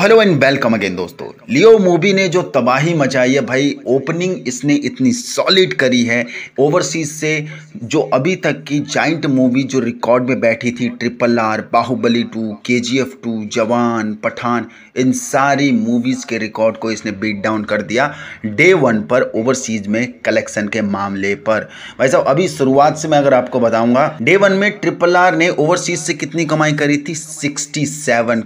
Hello and welcome again दोस्तों। लियो movie ने जो तबाही मचाई है भाई ओपनिंग इसने इतनी सॉलिड करी है। ओवरसीज से जो अभी तक की जाइंट मूवी जो रिकॉर्ड में बैठी थी ट्रिपल आर बाहुबली टू के जी टू जवान पठान इन सारी मूवीज़ के रिकॉर्ड को इसने बीट डाउन कर दिया डे वन पर ओवरसीज में कलेक्शन के मामले पर। भाई साहब, अभी शुरुआत से मैं अगर आपको बताऊँगा डे वन में ट्रिपल आर ने ओवरसीज से कितनी कमाई करी थी? सिक्सटी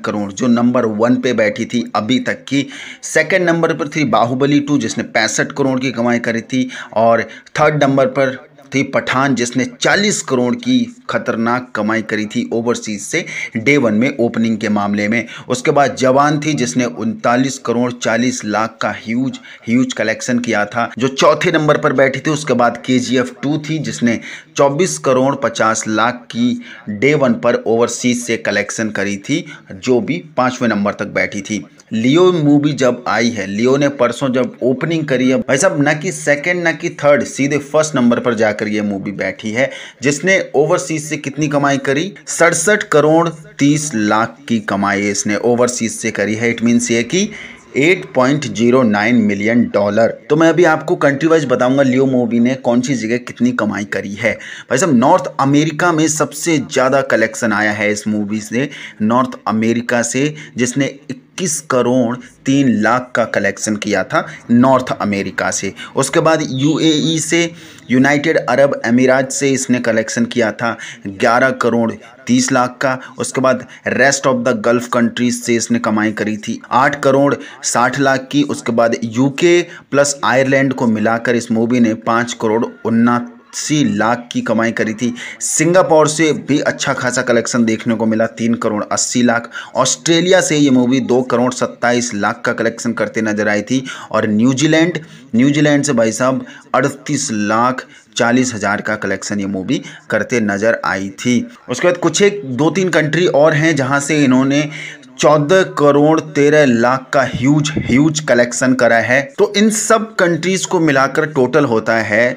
करोड़ जो नंबर वन पे बैठी थी अभी तक की। सेकंड नंबर पर थी बाहुबली टू जिसने पैंसठ करोड़ की कमाई करी थी। और थर्ड नंबर पर थी पठान, जिसने 40 करोड़ की खतरनाक कमाई करी थी ओवरसीज से, डे वन में ओपनिंग के मामले में। उसके बाद जवान थी, जिसने उनतालीस करोड़ 40 लाख का ह्यूज ह्यूज कलेक्शन किया था, जो चौथे नंबर पर बैठी थी। उसके बाद के जी एफ़ टू थी, जिसने 24 करोड़ 50 लाख की डे वन पर ओवरसीज से कलेक्शन करी थी, जो भी पाँचवें नंबर तक बैठी थी। लियो मूवी जब आई है लियो ने परसों जब ओपनिंग करी है, भाई साहब, न कि सेकेंड न कि थर्ड सीधे फ़र्स्ट नंबर पर जाकर यह मूवी बैठी है, जिसने ओवरसीज से कितनी कमाई करी? सड़सठ करोड़ तीस लाख की कमाई इसने ओवरसीज से करी है। इट मीन्स ये कि 8.09 मिलियन डॉलर। तो मैं अभी आपको कंट्री वाइज बताऊँगा लियो मूवी ने कौन सी जगह कितनी कमाई करी है। भाई साहब नॉर्थ अमेरिका में सबसे ज़्यादा कलेक्शन आया है इस मूवी से नॉर्थ अमेरिका से, जिसने इक्कीस करोड़ तीन लाख का कलेक्शन किया था नॉर्थ अमेरिका से। उसके बाद यूएई से यूनाइटेड अरब अमीरात से इसने कलेक्शन किया था, ग्यारह करोड़ तीस लाख का। उसके बाद rest of the Gulf countries से इसने कमाई करी थी आठ करोड़ साठ लाख की। उसके बाद यूके प्लस आयरलैंड को मिलाकर इस मूवी ने पाँच करोड़ उन्ना अस्सी लाख की कमाई करी थी। सिंगापुर से भी अच्छा खासा कलेक्शन देखने को मिला, तीन करोड़ अस्सी लाख। ऑस्ट्रेलिया से ये मूवी दो करोड़ सत्ताईस लाख का कलेक्शन करते नज़र आई थी। और न्यूजीलैंड न्यूजीलैंड से भाई साहब, अड़तीस लाख चालीस हज़ार का कलेक्शन ये मूवी करते नज़र आई थी। उसके बाद कुछ एक, दो तीन कंट्री और हैं जहाँ से इन्होंने चौदह करोड़ तेरह लाख का ह्यूज ह्यूज कलेक्शन करा है। तो इन सब कंट्रीज़ को मिलाकर टोटल होता है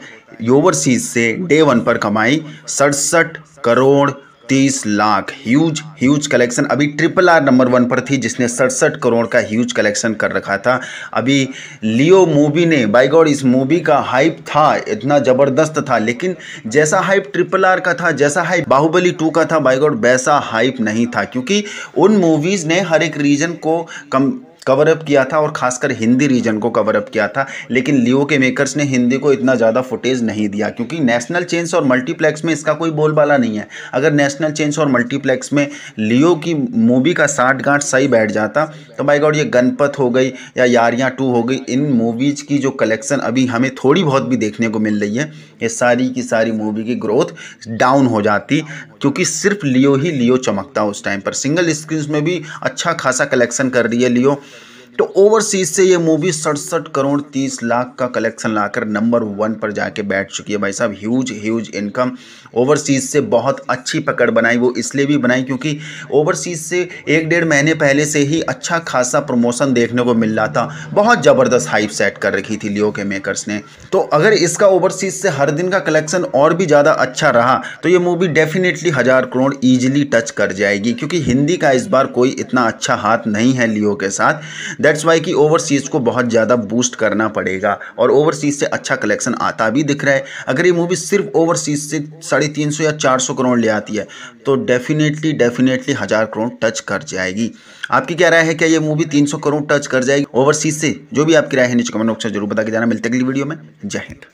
ओवरसीज से डे वन पर कमाई सड़सठ करोड़ तीस लाख। ह्यूज ह्यूज कलेक्शन अभी ट्रिपल आर नंबर वन पर थी, जिसने सड़सठ करोड़ का ह्यूज कलेक्शन कर रखा था। अभी लियो मूवी ने बाई गॉड इस मूवी का हाइप था, इतना ज़बरदस्त था। लेकिन जैसा हाइप ट्रिपल आर का था, जैसा हाइप बाहुबली टू का था बाई गॉड वैसा हाइप नहीं था। क्योंकि उन मूवीज़ ने हर एक रीजन को कम कवर अप किया था और खासकर हिंदी रीजन को कवर अप किया था। लेकिन लियो के मेकर्स ने हिंदी को इतना ज़्यादा फुटेज नहीं दिया, क्योंकि नेशनल चेंज और मल्टीप्लेक्स में इसका कोई बोलबाला नहीं है। अगर नेशनल चेंज और मल्टीप्लेक्स में लियो की मूवी का साठ गांठ सही बैठ जाता तो बाई गॉड ये गणपत हो गई या यारियाँ टू हो गई। इन मूवीज़ की जो कलेक्शन अभी हमें थोड़ी बहुत भी देखने को मिल रही है, ये सारी की सारी मूवी की ग्रोथ डाउन हो जाती, क्योंकि सिर्फ़ लियो ही लियो चमकता उस टाइम पर। सिंगल स्क्रीन में भी अच्छा खासा कलेक्शन कर रही है लियो तो ओवरसीज से ये मूवी सड़सठ करोड़ तीस लाख का कलेक्शन लाकर नंबर वन पर जाके बैठ चुकी है भाई साहब। ह्यूज ह्यूज इनकम ओवरसीज से बहुत अच्छी पकड़ बनाई, वो इसलिए भी बनाई क्योंकि ओवरसीज से एक डेढ़ महीने पहले से ही अच्छा खासा प्रमोशन देखने को मिल रहा था। बहुत ज़बरदस्त हाइप सेट कर रखी थी लियो के मेकर्स ने। तो अगर इसका ओवरसीज से हर दिन का कलेक्शन और भी ज़्यादा अच्छा रहा तो ये मूवी डेफिनेटली हज़ार करोड़ ईजिली टच कर जाएगी। क्योंकि हिंदी का इस बार कोई इतना अच्छा हाथ नहीं है लियो के साथ। दैट्स वाई कि ओवरसीज़ को बहुत ज़्यादा बूस्ट करना पड़ेगा और ओवरसीज़ से अच्छा कलेक्शन आता भी दिख रहा है। अगर ये मूवी सिर्फ़ ओवरसीज़ से साढ़े तीन सौ या चार सौ करोड़ ले आती है तो डेफिनेटली डेफिनेटली हज़ार करोड़ टच कर जाएगी। आपकी क्या राय है, क्या ये मूवी तीन सौ करोड़ टच कर जाएगी ओवरसीज़ से? जो भी आपकी राय है, नीचे कमेंट बॉक्स में ज़रूर बता के जाना। मिलते अगली वीडियो में। जय हिंद।